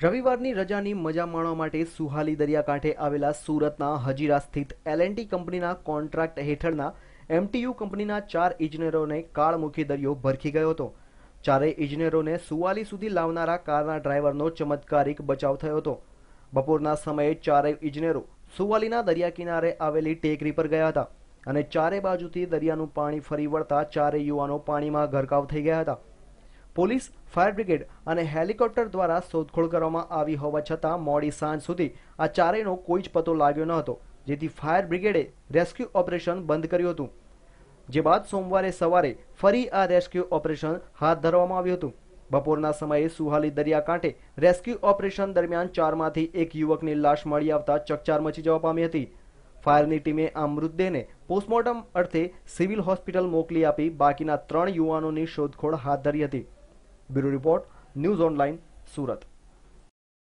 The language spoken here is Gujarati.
રવિવારની રજાની મજા માણવા માટે સુહાલી દરિયાકાંઠે આવેલા સુરતના હજીરા સ્થિત એલએનટી કંપનીના કોન્ટ્રાક્ટ હેઠળના એમટીયુ કંપનીના ચાર ઇજનેરોને કાળમુખી દરિયો ભરખી ગયો હતો. ચારેય ઇજનેરોને સુવાલી સુધી લાવનારા કારના ડ્રાઈવરનો ચમત્કારિક બચાવ થયો હતો. બપોરના સમયે ચારેય ઇજનેરો સુવાલીના દરિયા કિનારે આવેલી ટેકરી પર ગયા હતા અને ચારે બાજુથી દરિયાનું પાણી ફરી વળતા ચારેય યુવાનો પાણીમાં ગરકાવ થઈ ગયા હતા. પોલીસ, ફાયર બ્રિગેડ અને હેલિકોપ્ટર દ્વારા શોધખોળ કરવામાં આવી હોવા છતાં મોડી સાંજ સુધી આ ચારેયનો કોઈ જ પતો લાગ્યો ન હતો, જેથી ફાયર બ્રિગેડે રેસ્ક્યુ ઓપરેશન બંધ કર્યું હતું. જે બાદ સોમવારે સવારે ફરી આ રેસ્ક્યુ ઓપરેશન હાથ ધરવામાં આવ્યું હતું. બપોરના સમયે સુહાલી દરિયાકાંઠે રેસ્ક્યુ ઓપરેશન દરમિયાન ચારમાંથી એક યુવકની લાશ મળી આવતા ચકચાર મચી જવા પામી હતી. ફાયરની ટીમે આ મૃતદેહને પોસ્ટમોર્ટમ અર્થે સિવિલ હોસ્પિટલ મોકલી આપી બાકીના ત્રણ યુવાનોની શોધખોળ હાથ ધરી હતી. Bureau report news online Surat.